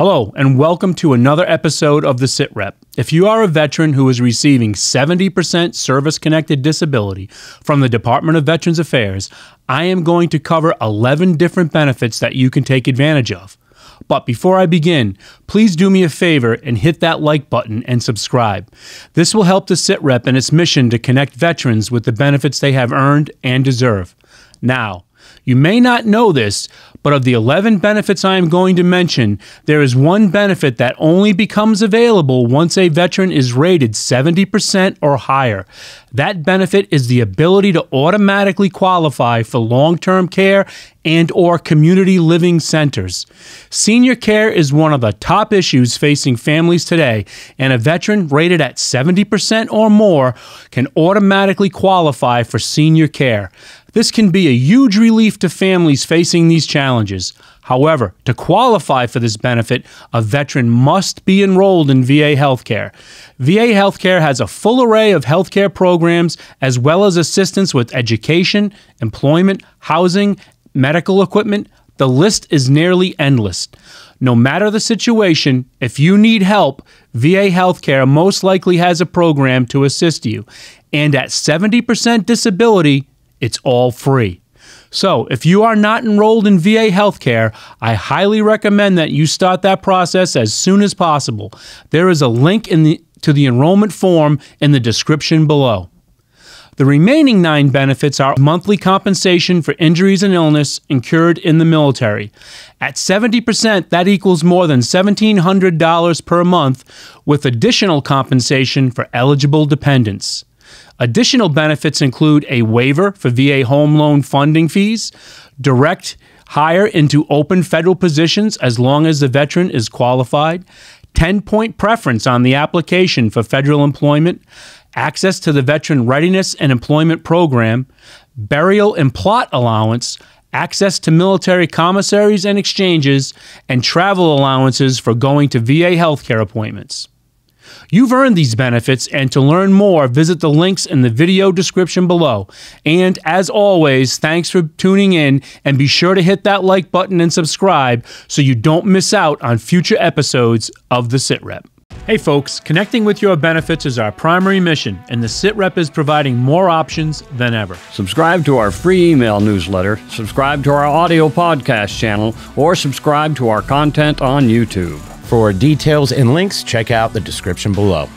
Hello, and welcome to another episode of the SITREP. If you are a veteran who is receiving 70% service connected disability from the Department of Veterans Affairs, I am going to cover 11 different benefits that you can take advantage of. But before I begin, please do me a favor and hit that like button and subscribe. This will help the SITREP in its mission to connect veterans with the benefits they have earned and deserve. Now, you may not know this, but of the 11 benefits I am going to mention, there is one benefit that only becomes available once a veteran is rated 70% or higher. That benefit is the ability to automatically qualify for long-term care and or community living centers. Senior care is one of the top issues facing families today, and a veteran rated at 70% or more can automatically qualify for senior care. This can be a huge relief to families facing these challenges. However, to qualify for this benefit, a veteran must be enrolled in VA healthcare. VA healthcare has a full array of healthcare programs as well as assistance with education, employment, housing, medical equipment. The list is nearly endless. No matter the situation, if you need help, VA healthcare most likely has a program to assist you. And at 70% disability, it's all free. So, if you are not enrolled in VA healthcare, I highly recommend that you start that process as soon as possible. There is a link in the, to the enrollment form in the description below. The remaining nine benefits are monthly compensation for injuries and illness incurred in the military. At 70%, that equals more than $1,700 per month, with additional compensation for eligible dependents. Additional benefits include a waiver for VA home loan funding fees, direct hire into open federal positions as long as the veteran is qualified, 10 point preference on the application for federal employment, access to the Veteran Readiness and Employment Program, burial and plot allowance, access to military commissaries and exchanges, and travel allowances for going to VA healthcare appointments. You've earned these benefits, and to learn more, visit the links in the video description below. And as always, thanks for tuning in, and be sure to hit that like button and subscribe so you don't miss out on future episodes of the SITREP. Hey folks, connecting with your benefits is our primary mission, and the SITREP is providing more options than ever. Subscribe to our free email newsletter, subscribe to our audio podcast channel, or subscribe to our content on YouTube. For details and links, check out the description below.